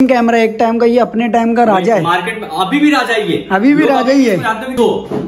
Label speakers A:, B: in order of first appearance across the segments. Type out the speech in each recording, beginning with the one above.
A: Camera एक time का ये अपने टाइम का राजा है।
B: मार्केट में अभी भी राजा ही है।
A: अभी भी राजा ही है।
B: तो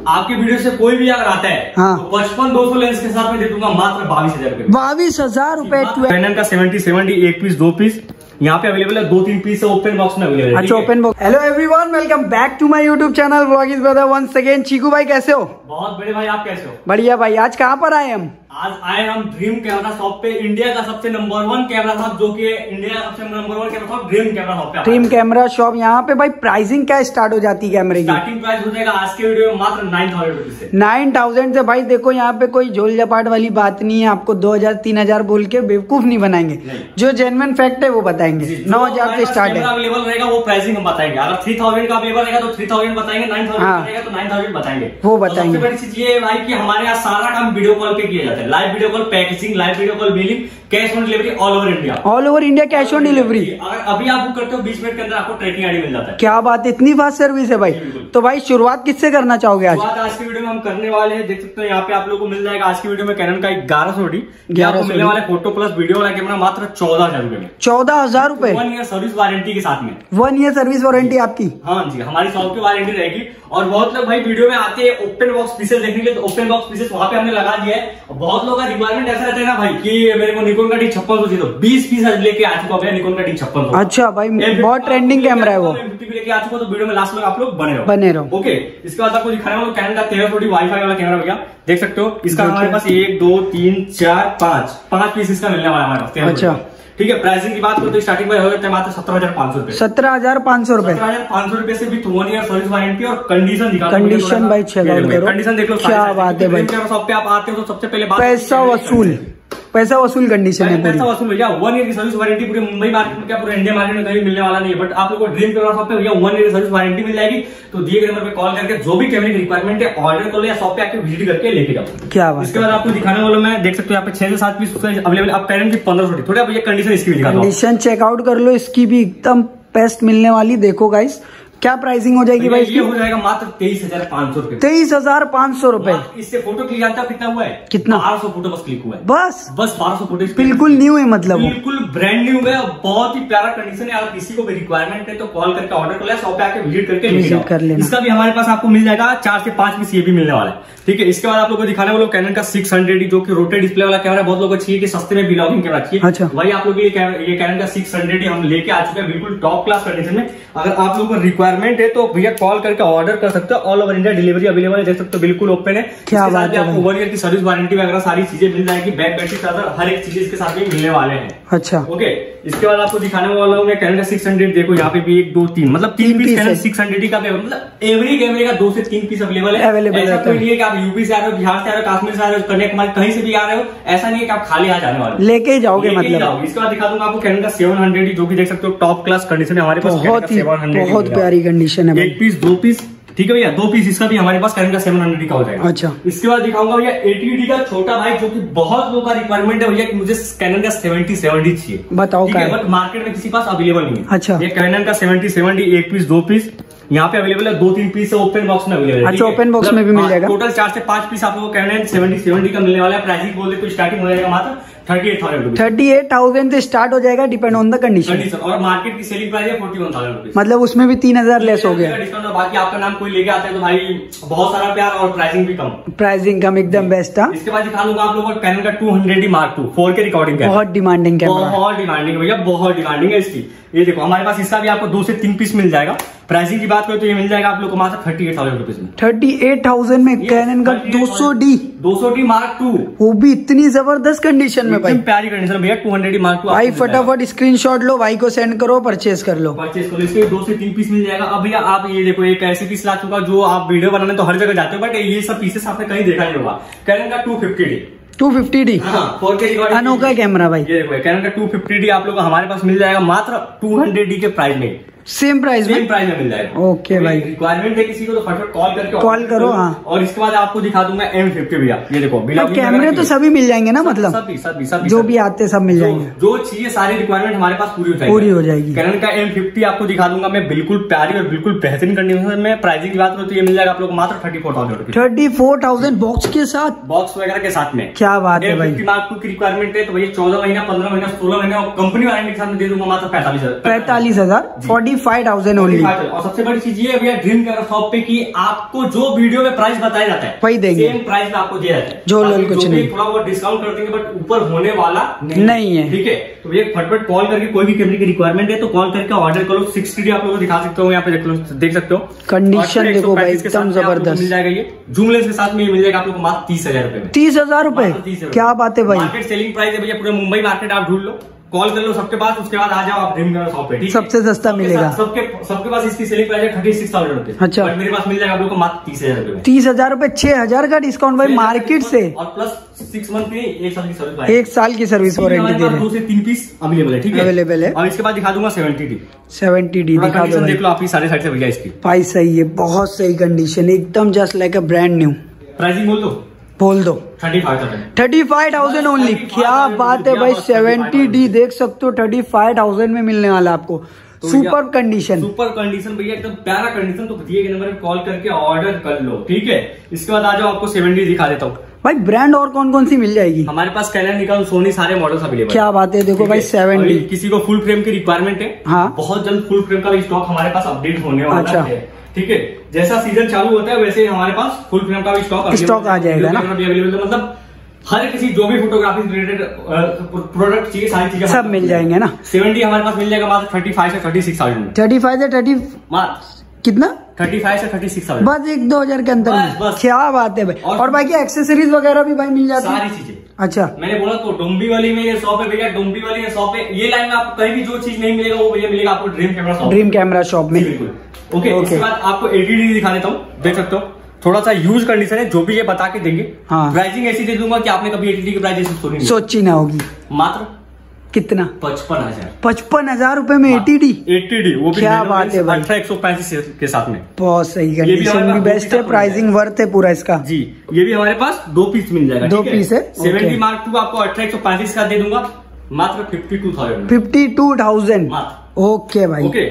B: आपके वीडियो से कोई भी अगर आता है
A: हाँ।
B: तो पचपन दो सौ लेंस के साथ में दे दूँगा मात्र बाईस हज़ार रुपए
A: बाईस हज़ार रूपए
B: का सेवेंटी सेवेंटी एक पीस दो पीस यहाँ पे अवेलेबल है दो तीन पीस है ओपन बॉक्स में अवेलेबल है।
A: अच्छा open box hello everyone welcome back to my YouTube channel vlogis brother once again Cheeku भाई कैसे हो?
B: बहुत बड़े भाई आप कैसे हो?
A: बढ़िया भाई आज कहाँ पर आए हम?
B: आज आए हम ड्रीम कैमरा शॉप पे इंडिया का सबसे नंबर वन कैमरा शॉप जो कि इंडिया का सबसे number one camera shop dream camera shop पे
A: ड्रीम कैमरा शॉप यहाँ पे भाई प्राइसिंग क्या स्टार्ट हो जाती है कैमरे की?
B: स्टार्टिंग प्राइस हो जाएगा आज के वीडियो में मात्र नाइन थाउज़ेंड रुपीज़ से।
A: नाइन थाउज़ेंड से भाई देखो यहाँ पे कोई झोल झपाट वाली बात नहीं है आपको दो हज़ार तीन हज़ार बोल के बेवकूफ़ नहीं बनाएँगे। जो जेनवन फैक्ट है वो बताएँगे। नौ हज़ार से स्टार्ट है।
B: अवेलेबल रहेगा वो प्राइसिंग हम बताएँगे। अगर थ्री थाउज़ेंड का अवेलेबल रहेगा तो थ्री थाउज़ेंड बताएँगे नाइन
A: हाँ।
B: थाउज़ेंड रहेगा तो नाइन थाउज़ेंड बताएँगे।
A: वो बताएँगे।
B: सबसे बड़ी चीज़ ये भाई कि हमारे यहाँ सारा काम वीडियो कॉल पे किया जाता है। Live video call packaging live video call billing cash on delivery all over India.
A: All over India cash on delivery
B: अगर अभी आप बुक करते हो बीस मिनट के अंदर आपको ट्रैकिंग आईडी मिल जाता है।
A: क्या बात है इतनी फास्ट सर्विस है भाई। तो भाई शुरुआत किससे करना चाहोगे आज?
B: आज की वीडियो में हम करने वाले हैं। देख सकते हो यहाँ पे आप लोगों को मिल जाएगा आज की वीडियो में कैनन का ग्यारह सौ डी। आपको
A: 1100
B: मिलने वाला फ़ोटो प्लस वीडियो वाला कैमरा मात्र चौदह हज़ार रुपए में।
A: चौदह हज़ार रूपए
B: वन ईयर सर्विस वारंटी के साथ में।
A: वन ईयर सर्विस वारंटी आपकी?
B: हाँ जी हमारी शॉप की वारंटी रहेगी। और बहुत लोग भाई वीडियो में आते हैं ओपन बॉक्स पीसेस देखने के लिए तो ओपन बॉक्स पीसेस वहाँ पे हमने लगा दिया है। बहुत लोगों का रिक्वायरमेंट ऐसा रहता है ना भाई की मेरे को निकोन का डी छप्पन सौ चाहिए तो बीस पीस लेके आ चुका भैया निकोन का डी छप्पन सौ.
A: अच्छा भाई बहुत ट्रेंडिंग कैमरा है वो.
B: लेके आ चुका तो वीडियो में लास्ट में आप लोग बने रहो.
A: बने रहो.
B: ओके इसके बाद आपको दिखाने वाला कैनन का तेरह फोटी वाईफाई वाला कैमरा भैया देख सकते हो. इसका हमारे पास एक दो तीन चार पाँच पाँच पीस इसका मिलने वाला है हमारे पास
A: अच्छा।
B: ठीक है प्राइसिंग की बात करो तो स्टार्टिंग में हो जाता है मात्र सत्रह हज़ार पाँच सौ रुपए.
A: सत्रह हज़ार पाँच सौ रुपए.
B: सत्रह हज़ार पाँच सौ रुपए से भी वन ईयर सर्विस वारंटी और कंडीशन दिखा
A: Condition भाई करो।
B: कंडीशन देख लो
A: क्या बात है भाई।
B: शॉप पे आप आते हो तो सबसे पहले
A: पैसा वसूल. पैसा वसूल कंडीशन है
B: पैसा वसूल भैया वन ईयर की सर्विस वारंटी पूरे मुंबई मार्केट में क्या पूरे इंडिया मार्केट में कहीं मिलने वाला नहीं है बट आप लोग को ड्रीम कैमरा शॉप पे भैया वन ईयर की सर्विस वारंटी मिल जाएगी तो दिए गए नंबर पे कॉल करके जो भी कैमरे रिक्वायरमेंट है ऑर्डर करो या शॉप पे आके विज़िट करके लेके जाओ।
A: क्या बात
B: इसके बाद आपको दिखाने वाला मैं देख सकते हो यहाँ पे छह से सात पीस अवेलेबल आप कैरन की पंद्रह सौ थोड़ा भैया कंडीशन इसकी भी
A: कंडीशन चेकआउट कर लो इसकी भी एकदम बेस्ट मिलने वाली देखो गाइस क्या प्राइसिंग हो जाएगी भाई इसकी?
B: हो जाएगा मात्र तेईस हज़ार पाँच सौ रुपए।
A: तेईस हज़ार पाँच सौ रूपए।
B: इससे फ़ोटो क्लिक हो कितना हुआ है?
A: कितना?
B: बारह सौ फ़ोटो बस क्लिक हुआ है।
A: बस।
B: बस बारह सौ फ़ोटो
A: बिल्कुल न्यू है मतलब।
B: बिल्कुल ब्रांड न्यू है बहुत ही प्यारा कंडीशन है। अगर किसी को भी रिक्वायरमेंट है तो कॉल करके ऑर्डर कर ले शॉप पे आके विज़िट करके ले जाओ।
A: कर लेना।
B: इसका भी हमारे पास आपको मिल जाएगा चार से पाँच पीस ये भी मिलने वाला है। ठीक है इसके बाद आप लोग को दिखाने वालों कैनन का सिक्स हंड्रेड जो कि रोटेट डिस्प्ले वाला कैमरा बहुत लोग चाहिए कि सस्ते में बिलॉगिंग कैमरा चाहिए।
A: अच्छा।
B: वही आप लोग ये कैनन का सिक्स हंड्रेड हम लेके आ चुके हैं। बिल्कुल टॉप क्लास कंडीशन में। अगर आप लोगों को रिक्वायरमेंट है तो भैया कॉल करके ऑर्डर कर सकते हो। All over India delivery available है देख सकते हो बिल्कुल ओपन है।
A: क्या बात है
B: आपको। वन ईयर की सर्विस वारंटी वगैरह सारी चीज़ें मिल जाएगी। बैक बैटरी चार्जर हर एक चीज़ इसके साथ में मिलने वाले हैं।
A: अच्छा।
B: ओके इसके बाद आपको दिखाने वाला हूँ मैं का सिक्स हंड्रेड देखो यहाँ पे भी एक दो तीन मतलब तीन
A: तीन
B: पीस
A: है।
B: सिक्स हंड्रेड का available, मतलब एवरी कैमरे का दो से तीन पीस अवेलेबल है।
A: Available
B: ऐसा कोई नहीं है कि आप यूपी से आ रहे हो बिहार से आ रहे हो कश्मीर से आ रहे हो कन्याकुमारी कहीं से भी आ रहे हो ऐसा नहीं है कि आप खाली आ जाने वाले
A: लेके ही जाओगे मतलब।
B: इसके बाद दिखा दूँगा आपको कैनन का सेवन हंड्रेड जो कि देख सकते हो टॉप क्लास कंडीशन है। हमारे पास
A: बहुत ही
B: सेवन हंड्रेड
A: बहुत प्यारी कंडीशन है
B: एक पीस दो पीस ठीक है भैया? दो पीस इसका भी हमारे पास कैनन का सेवन हंड्रेड का हो जाएगा।
A: अच्छा।
B: इसके बाद दिखाऊँगा भैया एटी का छोटा भाई जो कि बहुत लोगों का रिक्वायरमेंट है भैया कि मुझे कैनन का सेवेंटी सेवेंटी चाहिए।
A: बताओ
B: ठीक
A: क्या
B: है
A: है
B: बट मार्केट में किसी पास अवेलेबल नहीं है।
A: अच्छा।
B: ये कैनन का सेवेंटी सेवेंटी एक पीस दो पीस यहाँ पे अवेलेबल है दो तीन पीस है ओपन बॉक्स में अवेलेबल है।
A: अच्छा, open box में भी मिल जाएगा।
B: टोटल चार से पाँच पीस आपको कैनन सेवेंटी सेवेंटी का मिलने वाला है। प्राइसिंग बोलते तो स्टार्टिंग हो जाएगा मात्र। Thirty eight thousand
A: thirty eight thousand से स्टार्ट हो जाएगा डिपेंड ऑन द कंडीशन
B: और मार्केट की सेलिंग प्राइस है फोर्टी वन थाउज़ेंड
A: मतलब उसमें भी तीन हज़ार लेस हो गया।
B: डिस्काउंट बाकी आपका नाम कोई लेके आता है तो भाई बहुत सारा प्यार और प्राइसिंग भी कम।
A: प्राइसिंग कम एकदम बेस्ट था
B: इसके बाद दिखा दूँगा आप लोगों को कैनन का two hundred D mark two four K recording का
A: बहुत डिमांडिंग है
B: बहुत डिमांडिंग है भैया बहुत डिमांडिंग है इसकी। ये देखो हमारे पास इसका भी आपको दो से तीन पीस मिल जाएगा। प्राइसिंग की बात करें तो ये मिल जाएगा आप लोग को मात्र थर्टी एट थाउज़ेंड रुपीज़ में।
A: थर्टी एट थाउज़ेंड में कैनन का दो सौ डी
B: दो सौ डी मार्क टू
A: वो भी इतनी ज़बरदस्त कंडीशन में भाई।
B: प्यारी कंडीशन भैया टू हंड्रेड मार्क टू
A: भाई फटाफट स्क्रीनशॉट लो भाई को सेंड करो परचेज कर लो।
B: परचेज करो इसके दो से तीन पीस मिल जाएगा। अब भैया आप ये देखो एक ऐसे पीस ला चुका जो आप वीडियो बनाने तो हर जगह जाते हो बट ये सब पीसेस आपने कहीं देखा नहीं होगा। कैनन का two fifty D
A: two fifty D अनोखा कैमरा भाई।
B: ये देखो कैनन का टू फिफ्टी डी आप लोग हमारे पास मिल जाएगा मात्र टू हंड्रेड डी के प्राइस में।
A: सेम प्राइस
B: सेम
A: में
B: प्राइस में मिल जाएगा।
A: ओके भाई।
B: रिक्वायरमेंट है किसी को तो फटाफट कॉल करके
A: कॉल करो, हाँ।
B: और इसके बाद आपको दिखा दूँगा एम फिफ्टी भैया ये देखो बिना
A: कैमरे तो सभी मिल जाएँगे ना मतलब?
B: सभी सभी सभी
A: जो भी आते सब मिल जाएँगे।
B: जो चाहिए सारी रिक्वायरमेंट हमारे पास पूरी हो जाएगी।
A: पूरी हो जाएगी।
B: कैनन का एम फिफ्टी आपको दिखा दूँगा मैं बिल्कुल प्यारी और बिल्कुल बेहतरीन कंडीशन में प्राइसिंग की बात करूँ तो ये मिल जाएगा आप लोग मात्र thirty four thousand
A: thirty four thousand box के साथ?
B: बॉक्स वगैरह के साथ में।
A: क्या बात है भाई।
B: मार्क की रिक्वायरमेंट है तो भैया चौदह महीना पंद्रह महीना सोलह महीना कंपनी वारंटी के साथ में दे दूँगा मात्र पैंतालीस हज़ार।
A: पैंतालीस हज़ार। फोर्टी फाइव थाउज़ेंड ओनली
B: और सबसे बड़ी चीज़ ये भैया ड्रीम कैमरा शॉप पे कि आपको जो वीडियो में प्राइस बताया जाता है
A: वही देंगे।
B: सेम प्राइस में आपको दिया जाता है।
A: जो लोग कुछ नहीं।
B: थोड़ा बहुत डिस्काउंट कर देंगे बट ऊपर होने वाला नहीं
A: नहीं है।
B: ठीक है? तो भैया फटफट कॉल करके कोई भी कैमरे की रिक्वायरमेंट है तो कॉल करके ऑर्डर करो। सिक्स डी आप लोगों को दिखा सकते हो यहाँ पे देख सकते हो। और
A: देखो भाई,
B: 135 के साथ
A: एकदम ज़बरदस्त।
B: मिल जाएगा ये। जूम लेंस के साथ में ये मिल जाएगा आप लोग को मात्र तीस हज़ार रुपए
A: तीस हज़ार रूपए? क्या बात है भाई।
B: मार्केट सेलिंग प्राइस है भैया पूरे मुंबई मार्केट आप ढूंढ लो। कॉल कर लो सबके पास उसके बाद आ जाओ आप ड्रीम कैमरा शॉप पे ठीक
A: सबसे सस्ता
B: सबके
A: मिलेगा।
B: सबके सबके पास इसकी सेलिंग प्राइस है थर्टी सिक्स थाउज़ेंड रुपीज़
A: अच्छा।
B: बट मेरे पास मिल जाएगा आप लोग को मात्र तीस हज़ार रुपए
A: तीस हज़ार रूपए छह हज़ार का डिस्काउंट भाई मार्केट से।
B: और प्लस सिक्स मंथ की एक साल की सर्विस
A: एक साल की सर्विस वारंटी दे रहे
B: दो से तीन पीस अवेलेबल है ठीक है?
A: Available है।
B: और इसके बाद दिखा दूँगा सेवेंटी डी
A: सेवेंटी डी दिखा दो
B: देख लो आपकी साढ़े साइड से भैया इसकी।
A: भाई सही है बहुत सही कंडीशन एकदम just like a brand new
B: pricing बोल दो।
A: बोल दो।
B: Thirty five thousand.
A: ओनली क्या बात है भाई सेवेंटी डी देख सकते हो थर्टी फाइव थाउज़ेंड में मिलने वाला आपको। सुपर कंडीशन
B: सुपर कंडीशन भैया एकदम प्यारा कंडीशन तो दिए गए नंबर पे कॉल करके ऑर्डर कर लो ठीक है? इसके बाद आ जाओ आपको सेवेंटी दिखा देता हूँ।
A: भाई ब्रांड और कौन कौन सी मिल जाएगी?
B: हमारे पास कैनन निकॉन सोनी सारे मॉडल्स अवेलेबल
A: क्या बात है देखो भाई सेवेंटी।
B: किसी को फुल फ्रेम की रिक्वायरमेंट है
A: हाँ।
B: बहुत जल्द फुल फ्रेम का भी स्टॉक हमारे पास अपडेट होने वाला
A: अच्छा।
B: है। ठीक है? जैसा सीज़न चालू होता है वैसे ही हमारे पास फुल फ्रेम का भी स्टॉक
A: स्टॉक आ जाएगा ना?
B: अवेलेबल है। मतलब हर किसी जो भी फोटोग्राफी रिलेटेड प्रोडक्ट चाहिए सारी चीज़ें
A: सब मिल जाएँगे ना?
B: सेवेंटी हमारे पास मिल जाएगा मात्र थर्टी फाइव से thirty six thousand
A: thirty five से थर्टी कितना?
B: थर्टी फाइव से थर्टी सिक्स
A: बस एक दो हज़ार के अंदर
B: बस, बस।
A: क्या बात है भाई।
B: और-
A: और बाकी एक्सेसरीज वगैरह भी भाई मिल जाती
B: सारी चीज़ें।
A: अच्छा।
B: मैंने बोला तो डोम्बी वाली में ये शॉप है भैया डोम्बी वाली शॉप है ये लाइन में आपको कहीं भी जो चीज़ नहीं मिलेगा वो भैया मिलेगा आपको dream camera shop
A: dream camera shop में।
B: बिल्कुल। Okay
A: okay.
B: इसके बाद आपको एटीडी दिखा देता हूँ। देख सकते हो। थोड़ा सा यूज़ कंडीशन है जो भी ये बता के देंगे।
A: हाँ।
B: प्राइसिंग ऐसी दे दूँगा कि आपने कभी एटीडी की प्राइस ऐसी सुनी
A: सोची ना होगी।
B: मात्र
A: कितना?
B: पचपन हज़ार।
A: पचपन हज़ार रूपए में एटीडी
B: एटीडी वो भी
A: क्या बात है
B: अठारह एक सौ पैंतीस के साथ में।
A: बहुत सही कंडीशन भी बेस्ट है प्राइसिंग वर्थ है पूरा इसका।
B: जी ये भी हमारे पास दो पीस मिल जाएगा
A: दो पीस है?
B: सेवेंटी। मार्क टू आपको अठारह एक सौ पैंतीस का दे दूँगा। मात्र fifty two thousand
A: fifty two thousand okay भाई।
B: ओके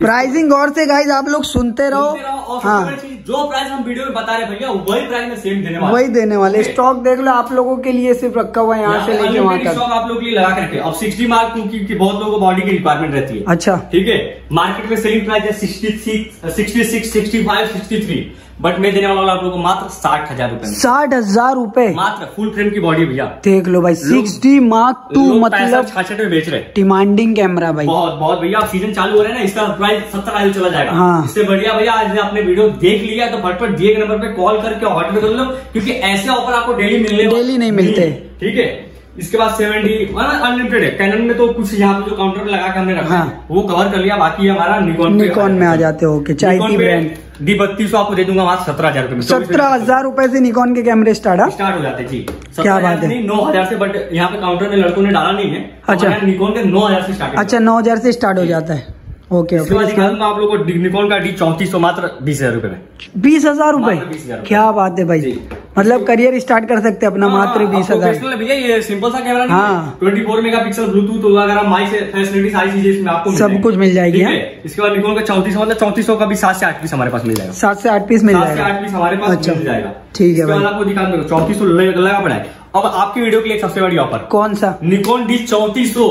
A: प्राइसिंग और से गाइज़ आप लोग सुनते
B: रहो।
A: हाँ।
B: जो प्राइस हम वीडियो में बता रहे भैया वही प्राइस में सेम देने वाले।
A: वही देने वाले। स्टॉक देख लो आप लोगों के लिए सिर्फ़ रखा हुआ है यहाँ से लेके वहाँ तक।
B: स्टॉक आप लोग के लिए लगा के रखे। अब सिक्सटी मार्क टू की, की बहुत लोगों को बॉडी की रिक्वायरमेंट रहती है।
A: अच्छा।
B: ठीक है? मार्केट में सेलिंग प्राइस है sixty six sixty six sixty five sixty three but मैं देने वाला आप लोगों को मात्र साठ हज़ार रूपए
A: साठ हज़ार रूपए?
B: मात्र फुल फ्रेम की बॉडी भैया।
A: देख लो भाई सिक्स डी मार्क टू मतलब
B: छाछठ में बेच रहे
A: डिमांडिंग कैमरा भाई।
B: बहुत बहुत भैया सीज़न चालू हो रहा है ना इसका प्राइस सत्तर आयु चला जाएगा।
A: हाँ।
B: इससे बढ़िया भैया आज आपने वीडियो देख लिया तो फटफट दिए नंबर पे कॉल करके ऑर्डर कर लो क्योंकि ऐसे ऑफ़र आपको डेली मिलने
A: डेली नहीं मिलते।
B: ठीक है। इसके बाद सेवेंटी अनलिमिटेड है। कैनन में तो कुछ यहाँ पे जो काउंटर लगा के हमने रखा हाँ। वो कवर कर लिया बाकी हमारा निकॉन
A: निकॉन में आ जाते हो, चाइती ब्रांड।
B: डी बत्तीस आपको दे दूँगा मात्र सत्रह हज़ार रुपए
A: सत्रह हज़ार। रूपए से निकॉन के कैमरे स्टार्ट है?
B: स्टार्ट हो जाते जी।
A: क्या बात है?
B: नौ हज़ार से बट यहाँ पे काउंटर में लड़कों ने डाला नहीं है।
A: अच्छा।
B: निकॉन के नौ हज़ार से स्टार्ट
A: अच्छा नौ हज़ार से स्टार्ट हो जाता है। ओके
B: बाद
A: ओके
B: आप लोगों को निकॉन का डी चौंतीस सौ मात्र बीस हज़ार रूपए में।
A: बीस हज़ार रूपए क्या बात है भाई।
B: जी।
A: मतलब करियर स्टार्ट कर सकते हैं अपना मात्र
B: हाँ,
A: बीस
B: आपको
A: हज़ार
B: भैया ये सिंपल सा कैमरा
A: हाँ।
B: Twenty four mega pixel bluetooth से फैसिलिटी सारी चीज़ें इसमें आपको
A: सब कुछ मिल जाएगी, हाँ।
B: इसके बाद निकॉन का चौंतीस मतलब चौंतीस का भी सात से आठ पीस हमारे पास मिल जाएगा।
A: सात से आठ पीस मिल
B: से आठ पीस
A: जाएगा
B: हमारे पास
A: अच्छा।
B: मिल जाएगा।
A: ठीक है
B: आपको दिखा दूँगा चौंतीस सौ लगा पड़ा है। अब आपकी वीडियो के लिए सबसे बड़ी ऑफ़र
A: कौन सा?
B: निकोन डी चौतीस। सौ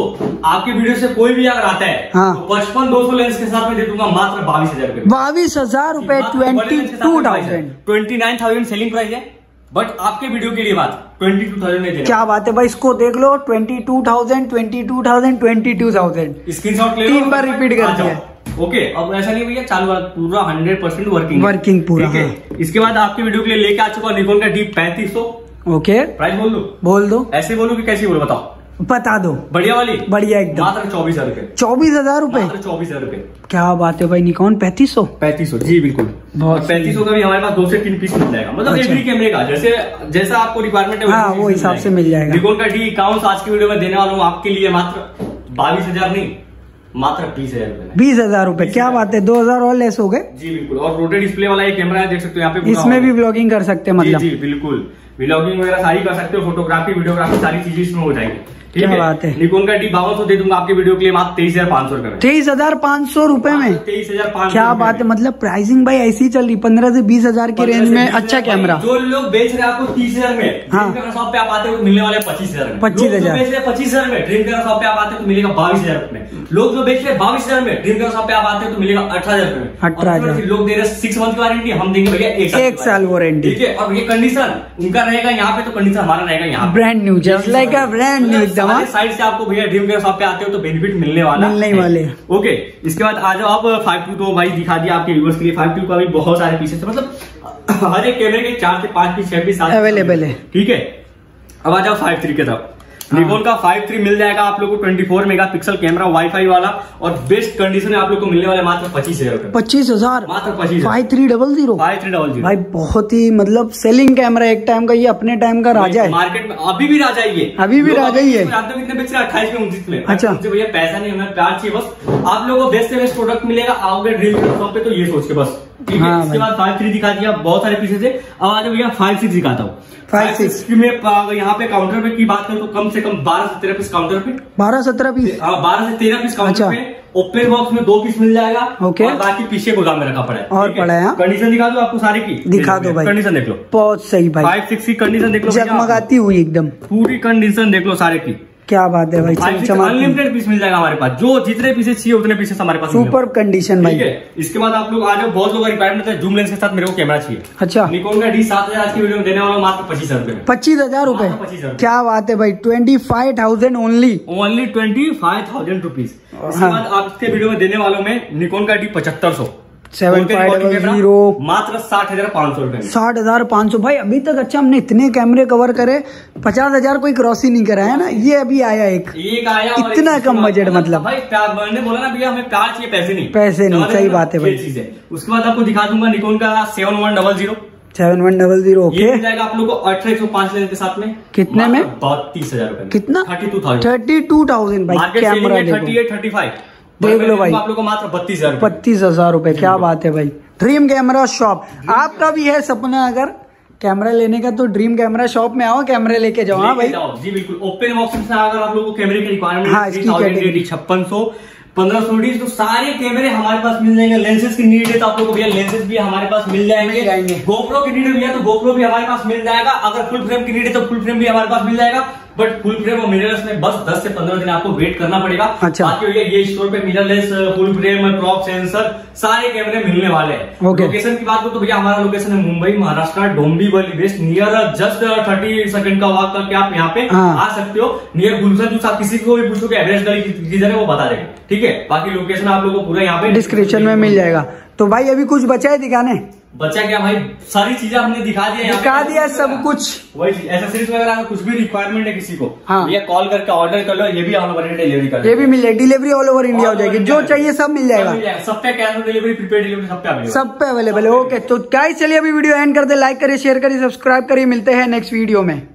B: आपकी वीडियो से कोई भी अगर आता है
A: हाँ।
B: तो पचपन दो सौ लेंस के साथ में दे दूँगा मात्र बाईस हज़ार रुपए।
A: बाईस हज़ार रूपए twenty two thousand
B: twenty nine thousand selling price है। बट आपके वीडियो के लिए बात ट्वेंटी टू थाउज़ेंड
A: क्या बात है भाई इसको देख लो twenty two thousand twenty two thousand twenty two thousand
B: screenshot ले
A: तीन बार रिपीट कर दिया।
B: ओके अब ऐसा नहीं भैया चालू बात पूरा हंड्रेड परसेंट वर्किंग
A: वर्किंग पूरा,
B: है?
A: हाँ।
B: इसके बाद आपके वीडियो के लिए लेके आ चुका निकोन का डी पैंतीस सौ।
A: ओके
B: प्राइस बोल दो।
A: बोल दो।
B: ऐसे बोलो कि कैसे बोलो बताओ।
A: बता दो।
B: बढ़िया वाली?
A: बढ़िया एकदम।
B: मात्र चौबीस हज़ार रुपए
A: चौबीस हज़ार रूपए
B: चौबीस हज़ार रुपए
A: क्या बात है भाई निकॉन पैंतीस सौ?
B: पैंतीस सौ जी बिल्कुल।
A: बहुत
B: पैंतीस सौ का भी हमारे पास दो से तीन पीस मिल जाएगा। मतलब
A: अच्छा।
B: एवरी कैमरे का जैसे जैसा आपको रिक्वायरमेंट है
A: हाँ, वो हिसाब से मिल जाएगा।
B: निकोन का डी काउंट आज की वीडियो में देने वाला हूँ आपके लिए मात्र बाईस हज़ार नहीं मात्र बीस हज़ार रुपए
A: बीस हज़ार रूपए क्या बात है दो हज़ार और लेस हो गए?
B: जी बिल्कुल और रोटेट डिस्प्ले वाला ये कैमरा है देख सकते हो यहाँ पे
A: इसमें भी ब्लॉगिंग कर सकते हैं
B: जी
A: मतलब।
B: जी बिल्कुल। ब्लॉगिंग वगैरह सारी कर सकते हो फोटोग्राफी वीडियोग्राफी सारी चीज़ें इसमें हो जाएगी।
A: क्या बात है।
B: निकोन का डी बावन सौ दे दूँगा आपके वीडियो के लिए मात्र तेईस हज़ार पाँच सौ रुपए
A: तेईस हज़ार पाँच सौ रूपए में?
B: तेईस हज़ार पाँच
A: क्या बात है? मतलब प्राइसिंग भाई ऐसी चल रही पंद्रह से बीस हज़ार की रेंज में अच्छा कैमरा
B: जो लोग बेच रहे हैं आपको तीस हज़ार में
A: हाँ।
B: शॉप पे आप आते हो तो मिलने वाले पच्चीस हज़ार में।
A: 25,000
B: लोग जो बेच रहे पच्चीस हज़ार में ड्रीम कलर शॉप पे आप आते हो तो मिलेगा बाईस हज़ार में। लोग जो बेच रहे हैं बाईस हज़ार में ड्रीम कलर शॉप पे आप आते हो तो मिलेगा अठारह हज़ार में।
A: 18,000
B: और फिर लोग दे रहे हैं सिक्स मंथ की वारंटी हम देंगे भैया एक साल
A: वारंटी
B: ठीक है? और ये कंडीशन उनका रहेगा यहाँ पे तो कंडीशन हमारा रहेगा यहाँ
A: brand new just like a brand new एकदम हाँ?
B: साइड से आपको भैया ड्रीम वेयर शॉप पे आते हो तो बेनिफिट मिलने वाला।
A: मिलने वाले।
B: ओके इसके बाद आ जाओ आप फाइव टू तो भाई दिखा दिया आपके व्यूवर्स के लिए। फाइव टू का भी बहुत सारे पीसेस है। मतलब हर एक कैमरे के चार से पाँच पीस छह पीस
A: अवेलेबल है।
B: ठीक है? अब आ जाओ फाइव थ्री के तरफ़ निकोन का फाइव थ्री मिल जाएगा आप लोग को twenty four mega pixel camera wifi वाला और बेस्ट कंडीशन में आप लोग को मिलने वाले मात्र पच्चीस हज़ार रुपए
A: पच्चीस हज़ार?
B: मात्र पच्चीस
A: five three double zero
B: five three double zero
A: भाई बहुत ही मतलब सेलिंग कैमरा एक टाइम का ये अपने टाइम का राजा है।
B: मार्केट में अभी भी राजा ही है।
A: अभी भी राजा ही है।
B: हो हैं अट्ठाईस में उनतीस में
A: अच्छा।
B: भैया पैसा नहीं हमें प्यार चाहिए बस आप लोगों को बेस्ट से बेस्ट प्रोडक्ट मिलेगा आओगे शॉप पे तो ये सोच के बस। ठीक है
A: हाँ
B: इसके बाद फाइव थ्री दिखा दिया बहुत सारे पीसेस है। अब आज भैया फाइव सिक्स दिखाता हूँ।
A: 5.6
B: में यहाँ पे काउंटर पे की बात करूँ तो कम से कम बारह से तेरह पीस काउंटर पे।
A: बारह सत्रह पीस
B: हाँ, बारह से तेरह पीस काउंटर
A: अच्छा।
B: पे ओपन बॉक्स में दो पीस मिल जाएगा
A: ओके।
B: और बाकी पीछे गोदाम में रखा पड़ा है।
A: और पड़ा है, हाँ।
B: कंडीशन दिखा दो आपको सारी की?
A: दिखा दो भाई।
B: कंडीशन देख लो।
A: बहुत सही भाई।
B: फाइव सिक्स की कंडीशन देख लो
A: जगमगाती हुई एकदम।
B: पूरी कंडीशन देख लो सारे की।
A: क्या बात है भाई
B: अनलिमिटेड पीस मिल जाएगा हमारे पास। जो जितने पीसेस चाहिए उतने पीसेस हमारे पास
A: सुपर कंडीशन
B: ठीक
A: भाई।
B: है? इसके बाद आप लोग आ जाओ बहुत लोग रिक्वायरमेंट है जूम लेंस के साथ मेरे को कैमरा चाहिए।
A: अच्छा।
B: निकोन का डी सात हज़ार की वीडियो में देने वाला मात्र पच्चीस हज़ार रुपए
A: पच्चीस हज़ार रूपए?
B: 25,000
A: क्या बात है भाई twenty five thousand only
B: only twenty five thousand rupees इसके। बाद आपके वीडियो में देने वालों में निकोन का डी पचहत्तर सौ।
A: 7500
B: मात्र साठ हज़ार पाँच सौ रुपए
A: साठ हज़ार पाँच सौ। भाई अभी तक अच्छा हमने इतने कैमरे कवर करे पचास हज़ार कोई क्रॉस ही नहीं करा है ना? ये अभी आया एक।
B: एक आया
A: इतना कम बजट मतलब।
B: भाई मैंने बोला ना भैया हमें प्यार चाहिए पैसे नहीं।
A: पैसे नहीं, सही बात है भाई।
B: चीज़ है। उसके बाद आपको दिखा दूँगा निकोन का seven one double zero.
A: Seven one double zero okay
B: जाएगा आप लोग को अठारह एक सौ पाँच लेने के साथ में।
A: कितने में?
B: बत्तीस हज़ार
A: कितना?
B: Thirty two thousand.
A: Thirty two thousand भाई camera
B: thirty eight thirty five.
A: देख लो भाई।
B: आप लोग को मात्र बत्तीस हज़ार
A: बत्तीस हज़ार रूपए क्या बात है भाई। ड्रीम कैमरा शॉप आपका भी है सपना अगर कैमरा लेने का तो ड्रीम कैमरा शॉप में आओ कैमरे लेके जाओ हाँ भाई।
B: जी बिल्कुल। ओपन बॉक्स से अगर आप लोगों को कैमरे की
A: हाँ।
B: रिक्वायरमेंट छप्पन सौ पंद्रह सौ डी तो सारे कैमरे हमारे पास मिल जाएँगे। लेंसेज की नीड है तो आप लोग को भैया लेंसेज भी हमारे पास मिल जाएँगे।
A: मिल जाएँगे।
B: गोप्रो की नीड है भैया तो गोप्रो भी हमारे पास मिल जाएगा। अगर फुल फ्रेम की नीड है तो फुल फ्रेम भी हमारे पास मिल जाएगा। बट फुल फ्रेम और मिररलेस में बस 10 से 15 दिन आपको वेट करना पड़ेगा।
A: अच्छा।
B: बाकी भैया ये स्टोर पे mirrorless full frame crop sensor सारे कैमरे मिलने वाले हैं।
A: Okay।
B: लोकेशन की बात करो तो भैया हमारा लोकेशन है Mumbai Maharashtra Dombivli west near just thirty second का वॉक करके आप यहाँ पे
A: हाँ।
B: आ सकते हो। नियर गुलशन जूस आप किसी को भी गली की- किधर है वो बता देगा। ठीक है? बाकी लोकेशन आप लोगों को पूरा यहाँ पे
A: डिस्क्रिप्शन में मिल जाएगा। तो भाई अभी कुछ बचा है दिखाने?
B: बचा क्या भाई? सारी चीज़ें हमने दिखा दिया
A: दिखा दिया सब कुछ।
B: वही एसेसरीज वगैरह कुछ भी रिक्वायरमेंट है किसी को
A: हाँ।
B: ये कॉल करके ऑर्डर कर लो ये भी ऑल ओवर इंडिया डिलीवरी कर
A: ये भी मिल डिलीवरी ऑल ओवर इंडिया हो जाएगी। जो चाहिए सब मिल जाएगा।
B: सब पे cash on delivery prepaid delivery सब पे
A: सब पे अवेलेबल है। ओके तो क्या चलिए अभी वीडियो एंड कर दे। लाइक करिए शेयर करिए सब्सक्राइब करिए। मिलते हैं नेक्स्ट वीडियो में।